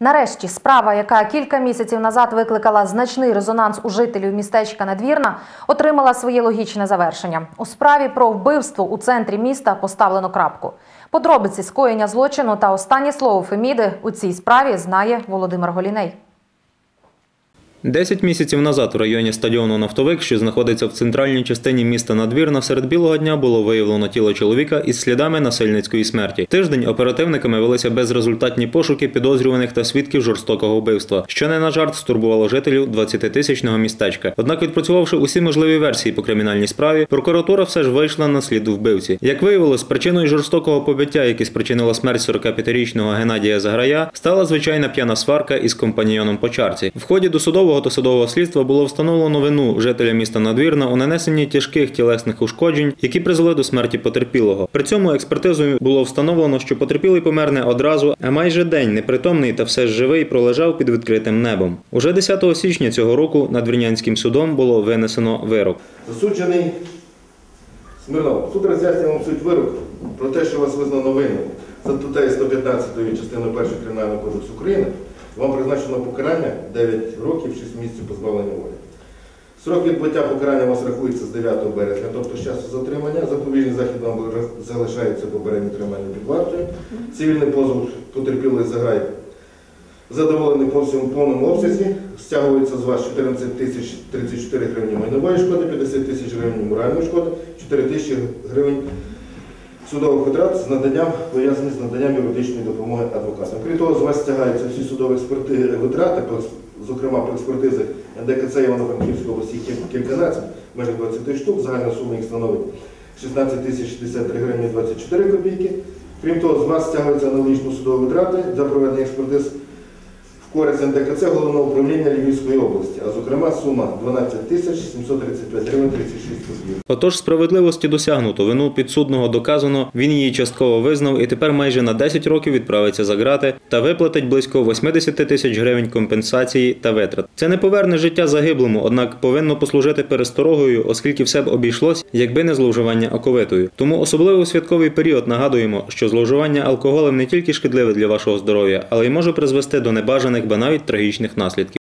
Нарешті справа, яка кілька місяців назад викликала значний резонанс у жителів містечка Надвірна, отримала своє логічне завершення. У справі про вбивство у центрі міста поставлено крапку. Подробиці скоєння злочину та останнє слово Феміди у цій справі знає Володимир Голіней. Десять місяців назад в районі стадіону Нафтовик, що знаходиться в центральній частині міста Надвірна, серед білого дня було виявлено тіло чоловіка із слідами насильницької смерті. Тиждень оперативниками велися безрезультатні пошуки підозрюваних та свідків жорстокого вбивства, що не на жарт стурбувало жителів 20-тисячного містечка. Однак, відпрацювавши усі можливі версії по кримінальній справі, прокуратура все ж вийшла на слід вбивці. Як виявилось, причиною жорстокого побиття, яке спричинило смерть 45-річного Геннадія Заграя, стала звичайна п'яна сварка із компаньйоном по чарці. В ході досудового та судового слідства було встановлено вину жителя міста Надвірна у нанесенні тяжких тілесних ушкоджень, які призвели до смерті потерпілого. При цьому експертизою було встановлено, що потерпілий помер не одразу, а майже день непритомний та все ж живий пролежав під відкритим небом. Уже 10 січня цього року надвірнянським судом було винесено вирок. Засуджений Смирнов. Суд роз'яснює вам суть вироку про те, що вас визнано винним за статтею 115 частиною 1 Кримінального кодексу України. Вам призначено покарання 9 років 6 місяців позбавлення волі. Срок відбуття покарання у вас рахується з 9 березня, тобто з часу затримання. Запобіжний захід вам залишається попереднє тримання під вартою. Цивільний позов потерпілий заграй задоволений по всьому повному обсязі, стягується з вас 14 тисяч 34 гривні майнової шкоди, 50 тисяч гривень моральної шкоди, 4 тисячі гривень судових витрат з наданням, пов'язаних з наданням юридичної допомоги адвокатам. Крім того, з вас стягаються всі судові експерти- витрати, зокрема по експертизи НДКЦ Івано-Франківського всіх кіль- кільканадцять, майже 20 штук, загальна сума їх становить 16 тисяч 63 гривні 24 копійки. Крім того, з вас стягуються аналогічні судові витрати для проведення експертиз користь НДКЦ Головного управління Львівської області, а зокрема сума 12 тисяч 735 гривень 36 копійок. Отож, справедливості досягнуто, вину підсудного доказано, він її частково визнав і тепер майже на 10 років відправиться за грати та виплатить близько 80 тисяч гривень компенсації та витрат. Це не поверне життя загиблому, однак повинно послужити пересторогою, оскільки все б обійшлось, якби не зловживання оковитою. Тому особливо у святковий період нагадуємо, що зловживання алкоголем не тільки шкідливе для вашого здоров'я, але й може призвести до небажаних, ба навіть трагічних наслідків.